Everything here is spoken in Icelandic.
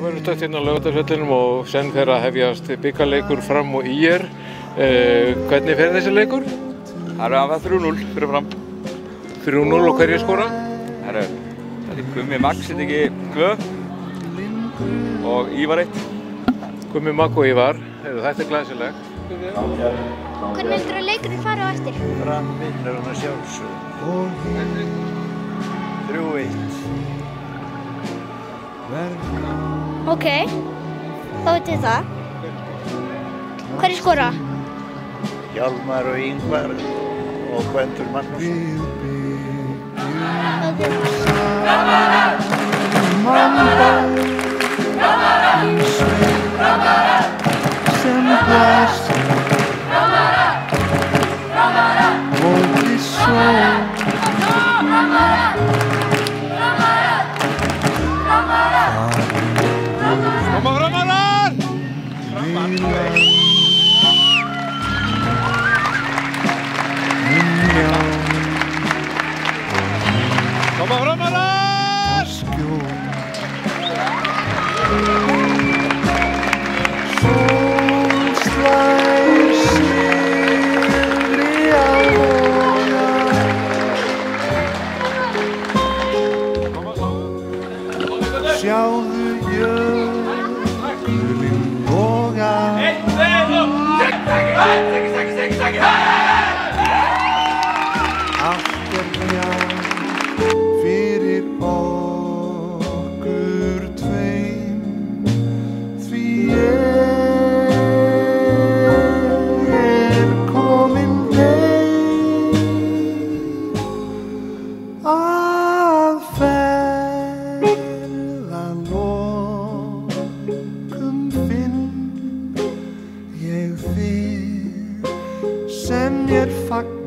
sunnustakt hérna á lögatarsvellinum og senn fer að hefjast byggarleikur fram og í er. Uh, hvernig fer þessi leikur? Það eru aðvað 3-0 fyrir fram. 3-0 og hverju skora? Það eru, þetta er Gummi Max, þetta er ekki 2 og Ívar 1. Gummi Magg og Ívar, þetta er glæsilegt. Hvernig heldur að leikurinn fara á eftir? Fram vinnur hann að sjálfsög. Ok. Hvað veitir það? Hver er skora? Hjalmar og Yngvar og Gvendur Magnússon. Sjáðu jökulinn loga. Allt er bjart fyrir okkur sem ég fagn